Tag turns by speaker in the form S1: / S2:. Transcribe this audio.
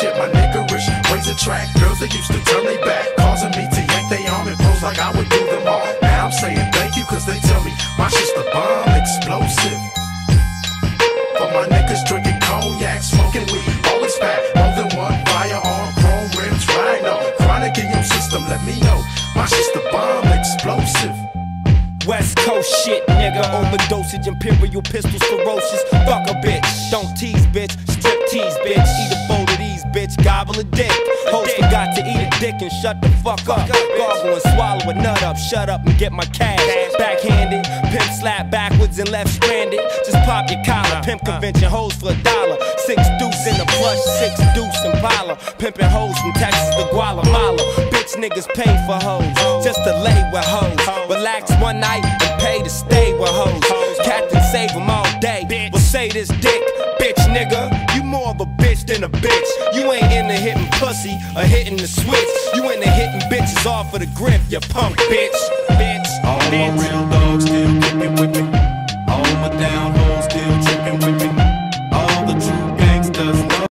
S1: shit, my nigga rich. A track, girls that used to turn they back, causing me to yank they arm and pose like I would do them all. Now I'm saying thank you, cause they tell me my shit's the bomb explosive. For my niggas drinking cognac, smoking weed, always fat, more than one firearm, chrome rims, rhino, chronic in your system, let me know. My shit's the bomb explosive.
S2: West Coast shit, nigga. Overdosage, imperial pistols, ferocious. Fuck a bitch. Bitch. Gobble a dick. Hoes forgot to eat a dick and shut the fuck up. Gargle and swallow a nut up. Shut up and get my cash. Backhanded. Pimp slap backwards and left stranded. Just pop your collar. Pimp convention hoes for a dollar. Six deuce in the plush, six deuce in Impala. Pimping hoes from Texas to Guatemala. Bitch niggas pay for hoes. Just to lay with hoes. Relax one night and pay to stay with hoes. Captain save them all day. we'll say this dick, than a bitch. You ain't into hitting pussy or hitting the switch. You into hitting bitches off of the grip, you punk bitch. Bitch.
S3: Real